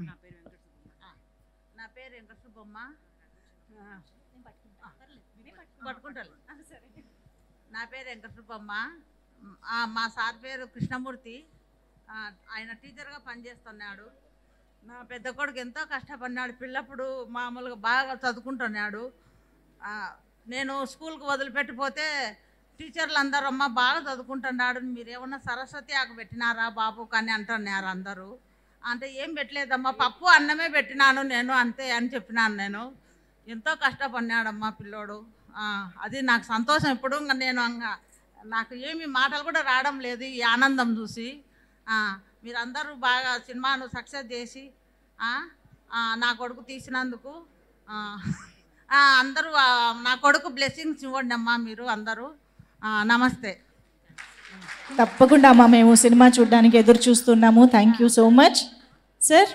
నా పేరు వెంకట సుబ్బమ్మ. నా పేరు వెంకట సుబ్బమ్మ పట్టుకుంటాను నా పేరు వెంకట సుబ్బమ్మ మా సార్ పేరు కృష్ణమూర్తి ఆ, ఆయన టీచర్గా పనిచేస్తున్నాడు. నా పెద్ద కొడుకు ఎంతో కష్టపడినాడు. పిల్లప్పుడు మామూలుగా బాగా చదువుకుంటున్నాడు. ఆ, నేను స్కూల్కి వదిలిపెట్టిపోతే టీచర్లు అందరూ అమ్మ బాగా చదువుకుంటున్నాడు. మీరు ఏమన్నా సరస్వతి ఆకు పెట్టినారా బాబు కానీ అంటున్నారు అందరూ. అంటే ఏం పెట్టలేదమ్మా పప్పు అన్నమే పెట్టినాను నేను అంతే అని చెప్పినాను నేను. ఎంతో కష్టపడినాడమ్మా పిల్లోడు. అది నాకు సంతోషం ఇప్పుడు ఇంకా నేను నాకు ఏమి మాటలు కూడా రావడం లేదు ఈ ఆనందం చూసి. మీరందరూ బాగా సినిమాను సక్సెస్ చేసి నా కొడుకు తీసినందుకు అందరూ నా కొడుకు బ్లెస్సింగ్స్ ఇవ్వండి అమ్మా మీరు అందరూ. నమస్తే. తప్పకుండా అమ్మా మేము సినిమా చూడడానికి ఎదురు చూస్తున్నాము. Thank you so much sir